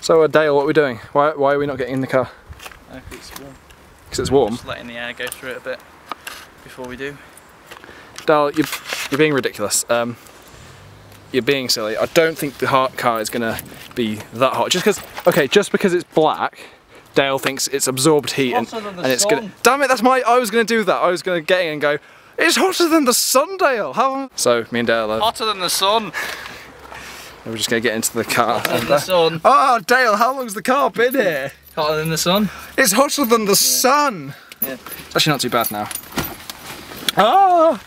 So uh, Dale, what are we doing? Why, why are we not getting in the car? Uh, it's warm. Because it's warm. Just letting the air go through it a bit before we do. Dale, you're, you're being ridiculous. Um, you're being silly. I don't think the hot car is gonna be that hot. Just because, okay, just because it's black, Dale thinks it's absorbed heat and, Hotter than the and it's gonna. Damn it! That's my. I was gonna do that. I was gonna get in and go. It's hotter than the sun, Dale. How? So me and Dale, are, Hotter than the sun. We're just gonna get into the car. Hotter than the sun. Oh, Dale, how long's the car been here? Hotter than the sun. It's hotter than the sun. Yeah. It's actually not too bad now. Ah!